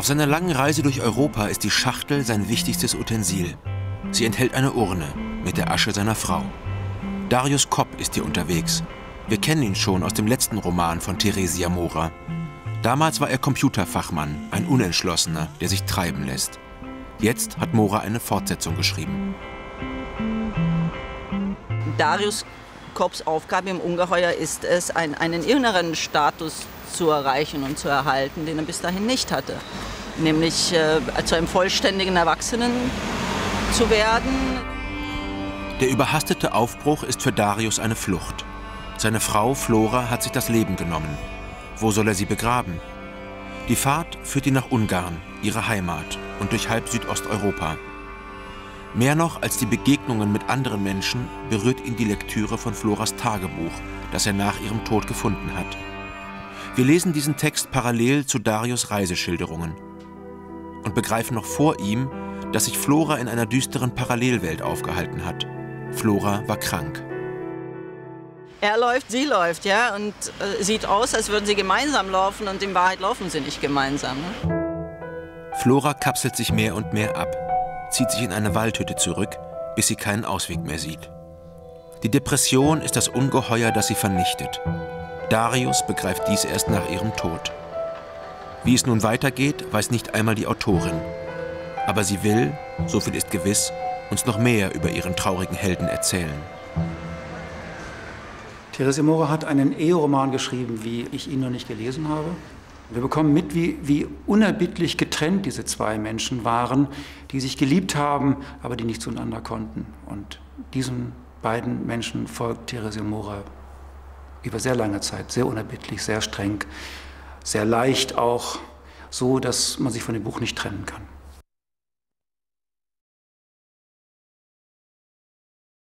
Auf seiner langen Reise durch Europa ist die Schachtel sein wichtigstes Utensil. Sie enthält eine Urne mit der Asche seiner Frau. Darius Kopp ist hier unterwegs. Wir kennen ihn schon aus dem letzten Roman von Theresia Mora. Damals war er Computerfachmann, ein Unentschlossener, der sich treiben lässt. Jetzt hat Mora eine Fortsetzung geschrieben. Darius Kopps Aufgabe im Ungeheuer ist es, einen, inneren Status zu erreichen und zu erhalten, den er bis dahin nicht hatte. Nämlich äh, zu einem vollständigen Erwachsenen zu werden. Der überhastete Aufbruch ist für Darius eine Flucht. Seine Frau Flora hat sich das Leben genommen. Wo soll er sie begraben? Die Fahrt führt ihn nach Ungarn, ihre Heimat, und durch halb Südosteuropa. Mehr noch als die Begegnungen mit anderen Menschen berührt ihn die Lektüre von Floras Tagebuch, das er nach ihrem Tod gefunden hat. Wir lesen diesen Text parallel zu Darius Reiseschilderungen und begreifen noch vor ihm, dass sich Flora in einer düsteren Parallelwelt aufgehalten hat. Flora war krank. Er läuft, sie läuft, ja, und äh, sieht aus, als würden sie gemeinsam laufen und in Wahrheit laufen sie nicht gemeinsam. Ne? Flora kapselt sich mehr und mehr ab zieht sich in eine Waldhütte zurück, bis sie keinen Ausweg mehr sieht. Die Depression ist das Ungeheuer, das sie vernichtet. Darius begreift dies erst nach ihrem Tod. Wie es nun weitergeht, weiß nicht einmal die Autorin. Aber sie will, so viel ist gewiss, uns noch mehr über ihren traurigen Helden erzählen. Therese Mora hat einen Eheroman geschrieben, wie ich ihn noch nicht gelesen habe. Wir bekommen mit, wie, wie unerbittlich getrennt diese zwei Menschen waren, die sich geliebt haben, aber die nicht zueinander konnten. Und diesen beiden Menschen folgt Therese Mora über sehr lange Zeit, sehr unerbittlich, sehr streng, sehr leicht auch, so dass man sich von dem Buch nicht trennen kann.